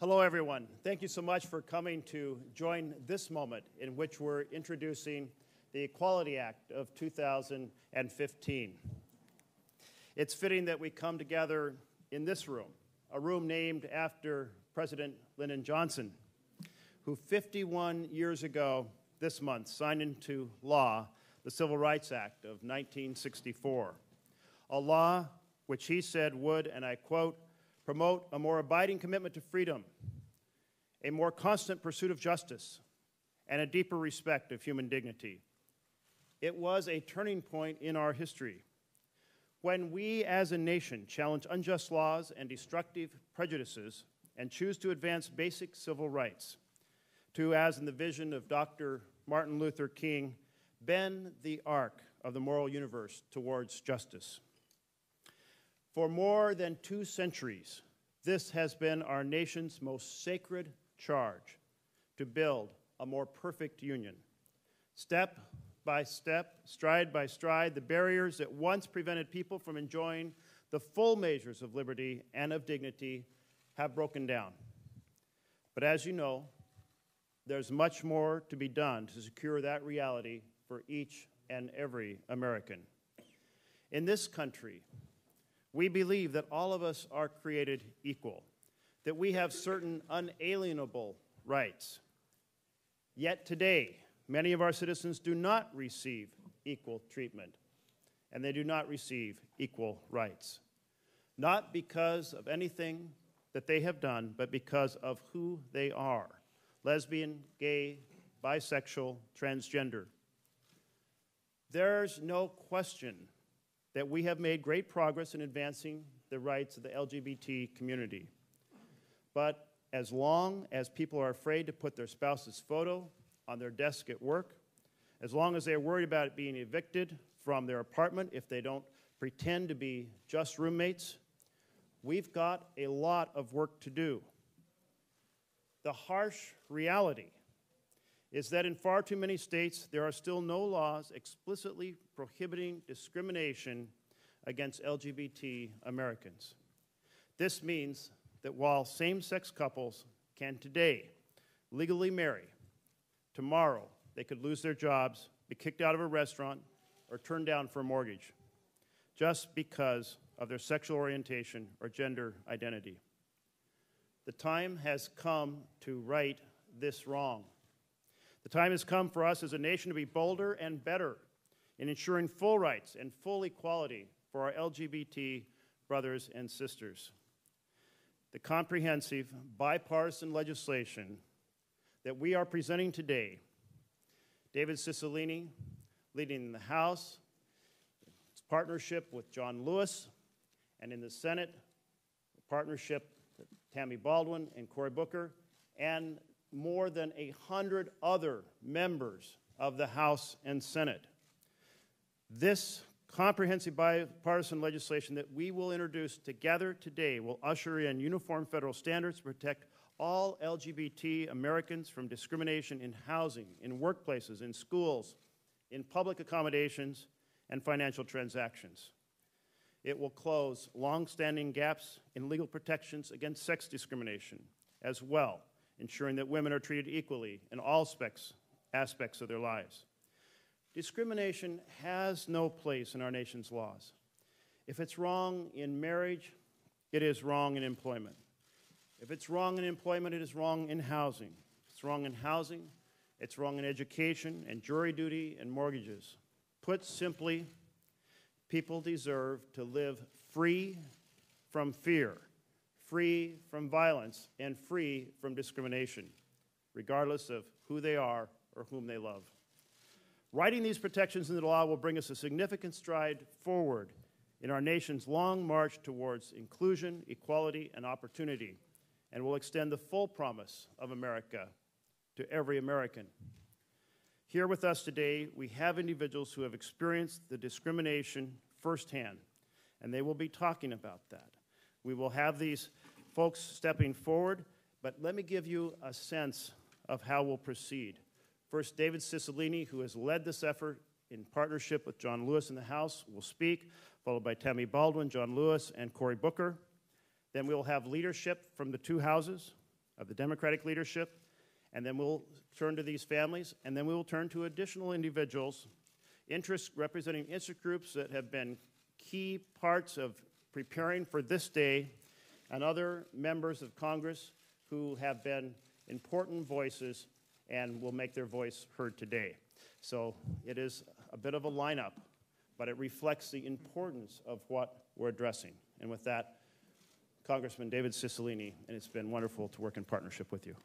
Hello, everyone. Thank you so much for coming to join this moment in which we're introducing the Equality Act of 2015. It's fitting that we come together in this room, a room named after President Lyndon Johnson, who 51 years ago this month signed into law the Civil Rights Act of 1964, a law which he said would, and I quote, promote a more abiding commitment to freedom, a more constant pursuit of justice, and a deeper respect of human dignity. It was a turning point in our history when we as a nation challenge unjust laws and destructive prejudices and choose to advance basic civil rights, to, as in the vision of Dr. Martin Luther King, bend the arc of the moral universe towards justice. For more than two centuries, this has been our nation's most sacred charge to build a more perfect union. Step by step, stride by stride, the barriers that once prevented people from enjoying the full measures of liberty and of dignity have broken down. But as you know, there's much more to be done to secure that reality for each and every American. In this country, we believe that all of us are created equal, that we have certain unalienable rights. Yet today, many of our citizens do not receive equal treatment, and they do not receive equal rights. Not because of anything that they have done, but because of who they are lesbian, gay, bisexual, transgender. There's no question that we have made great progress in advancing the rights of the LGBT community. But as long as people are afraid to put their spouse's photo on their desk at work, as long as they're worried about being evicted from their apartment if they don't pretend to be just roommates, we've got a lot of work to do. The harsh reality is that in far too many states, there are still no laws explicitly prohibiting discrimination against LGBT Americans. This means that while same sex couples can today legally marry, tomorrow they could lose their jobs, be kicked out of a restaurant, or turned down for a mortgage just because of their sexual orientation or gender identity. The time has come to right this wrong. The time has come for us as a nation to be bolder and better in ensuring full rights and full equality for our LGBT brothers and sisters. The comprehensive bipartisan legislation that we are presenting today, David Cicilline leading the House, its partnership with John Lewis, and in the Senate, partnership with Tammy Baldwin and Cory Booker, and more than a hundred other members of the House and Senate. This comprehensive bipartisan legislation that we will introduce together today will usher in uniform federal standards to protect all LGBT Americans from discrimination in housing, in workplaces, in schools, in public accommodations, and financial transactions. It will close long-standing gaps in legal protections against sex discrimination as well, ensuring that women are treated equally in all specs, aspects of their lives. Discrimination has no place in our nation's laws. If it's wrong in marriage, it is wrong in employment. If it's wrong in employment, it is wrong in housing. If it's wrong in housing, it's wrong in education and jury duty and mortgages. Put simply, people deserve to live free from fear, free from violence, and free from discrimination, regardless of who they are or whom they love. Writing these protections into law will bring us a significant stride forward in our nation's long march towards inclusion, equality, and opportunity, and will extend the full promise of America to every American. Here with us today, we have individuals who have experienced the discrimination firsthand, and they will be talking about that. We will have these folks stepping forward, but let me give you a sense of how we'll proceed. First, David Cicilline, who has led this effort in partnership with John Lewis in the House, will speak, followed by Tammy Baldwin, John Lewis, and Cory Booker. Then we will have leadership from the two houses. of the Democratic leadership, and then we'll turn to these families, and then we will turn to additional individuals, interests representing interest groups that have been key parts of preparing for this day, and other members of Congress who have been important voices and will make their voice heard today. So it is a bit of a lineup, but it reflects the importance of what we're addressing. And with that, Congressman David Cicilline, and it's been wonderful to work in partnership with you.